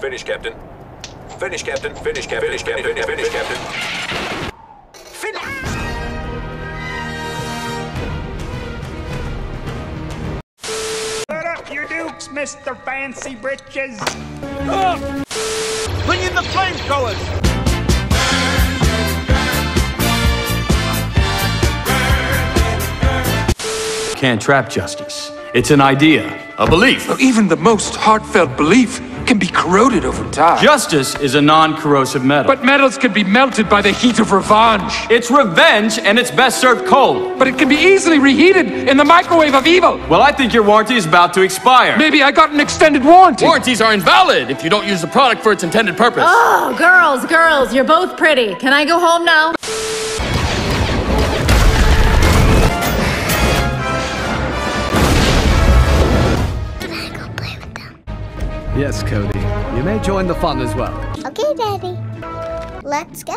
Finish, Captain. Finish, Captain. Finish, Captain. Finish, Captain. Finish, finish, Captain. Put up your dukes, Mr. Fancy Britches. Bring in the flamethrowers! Can't trap justice. It's an idea, a belief. Even the most heartfelt belief can be corroded over time. Justice is a non-corrosive metal. But metals can be melted by the heat of revenge. it's revenge, and it's best served cold. But it can be easily reheated in the microwave of evil. Well, I think your warranty is about to expire. Maybe I got an extended warranty. Warranties are invalid if you don't use the product for its intended purpose. Oh, girls, girls, you're both pretty. Can I go home now? Yes, Cody. You may join the fun as well. Okay, Daddy. Let's go.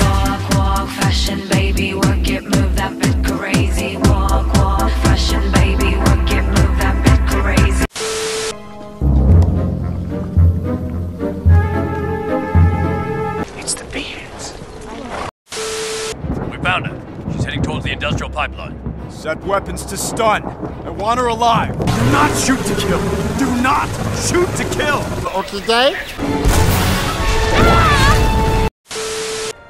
Walk, walk, fashion, baby, work it, move that bit crazy. Walk, walk, fashion, baby, work it, move that bit crazy. It's the beans. We found her. She's heading towards the industrial pipeline. Set weapons to stun. I want her alive. Do not shoot to kill. Do not shoot to kill. Okay,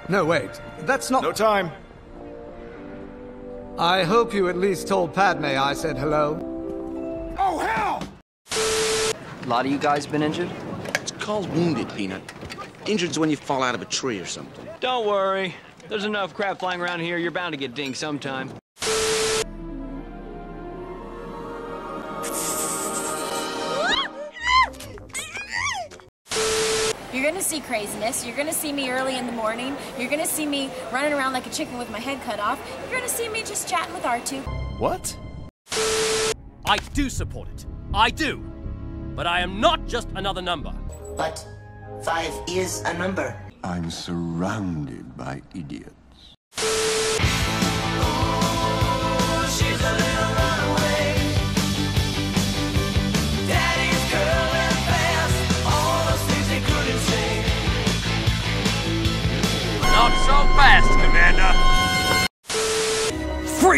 No, wait. That's not. No time. I hope you at least told Padme I said hello. Oh, hell! A lot of you guys been injured? It's called wounded, Peanut. Injured's when you fall out of a tree or something. Don't worry. There's enough crap flying around here, you're bound to get dinged sometime. See craziness. You're gonna see me early in the morning. You're gonna see me running around like a chicken with my head cut off. You're gonna see me just chatting with R2. What? I do support it. I do. But I am not just another number. But five is a number. I'm surrounded by idiots.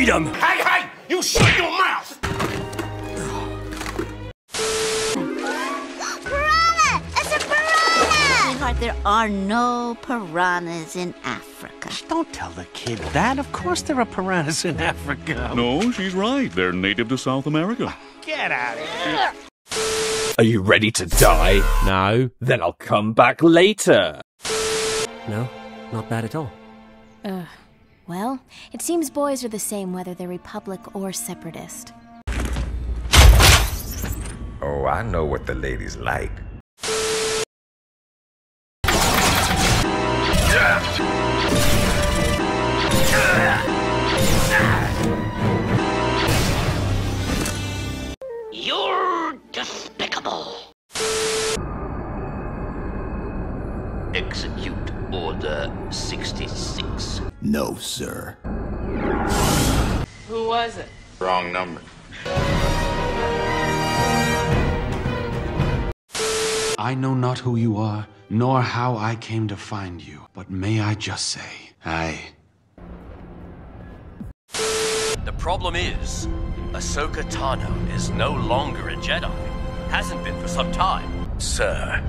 Freedom! Hey, hey! You shut your mouth! Piranha! It's a piranha! Sweetheart, there are no piranhas in Africa. Don't tell the kid that. Of course there are piranhas in Africa. No, she's right. They're native to South America. Get out of here. Are you ready to die? No. Then I'll come back later. No, not bad at all. Ugh. Well, it seems boys are the same whether they're Republic or Separatist. Oh, I know what the ladies like. You're despicable. Execute Order 66. No, sir. Who was it? Wrong number. I know not who you are, nor how I came to find you, but may I just say, I. The problem is, Ahsoka Tano is no longer a Jedi. Hasn't been for some time. Sir,